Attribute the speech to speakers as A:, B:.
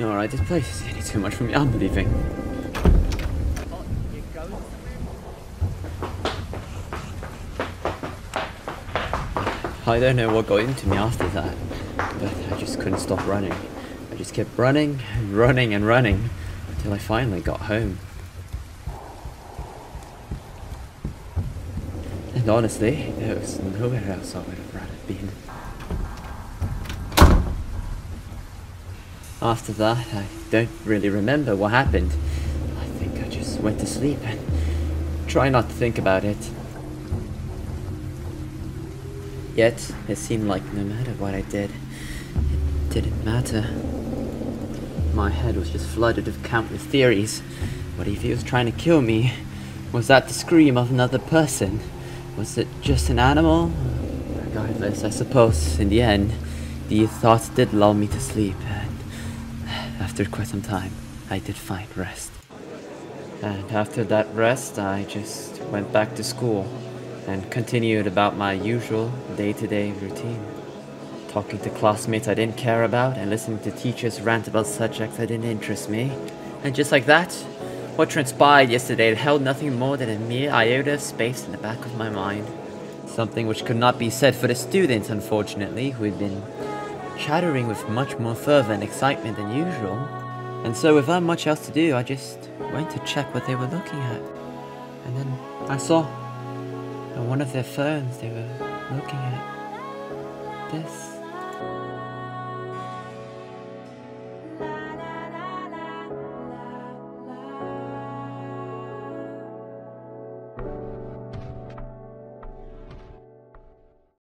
A: Alright, this place is any too much for me. I'm leaving. I don't know what got into me after that, but I just couldn't stop running. I just kept running and running and running until I finally got home. And honestly, there was nowhere else I would have rather been. After that, I don't really remember what happened. I think I just went to sleep and try not to think about it. Yet, it seemed like no matter what I did, it didn't matter. My head was just flooded with countless theories. What if he was trying to kill me? Was that the scream of another person? Was it just an animal? Regardless, I suppose, in the end, these thoughts did lull me to sleep, and after quite some time, I did find rest. And after that rest, I just went back to school and continued about my usual day-to-day routine. Talking to classmates I didn't care about and listening to teachers rant about subjects that didn't interest me. And just like that, what transpired yesterday held nothing more than a mere iota of space in the back of my mind. Something which could not be said for the students, unfortunately, who had been chattering with much more fervor and excitement than usual. And so, without much else to do, I just went to check what they were looking at. And then I saw on one of their phones they were looking at this.